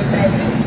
Okay.